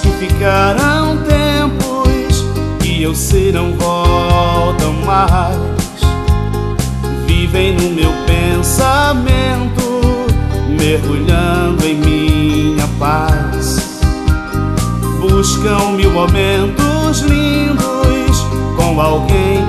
Que ficaram tempos que eu sei não voltam mais. Vivem no meu pensamento, mergulhando em minha paz. Buscam mil momentos lindos com alguém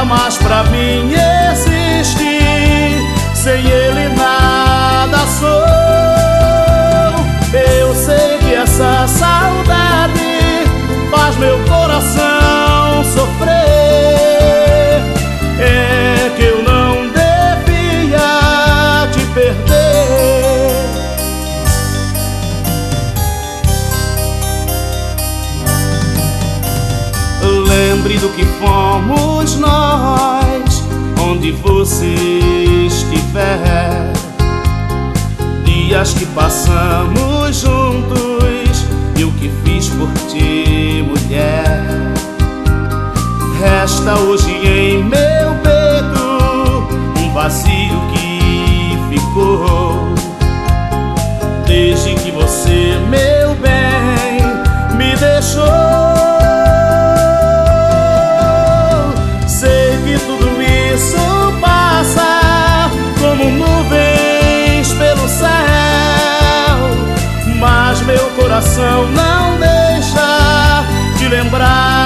Nada mais pra mim existe sem ele do que fomos nós, onde você estiver. Dias que passamos juntos e o que fiz por ti, mulher. Resta hoje em meu peito um vazio coração não deixa de lembrar.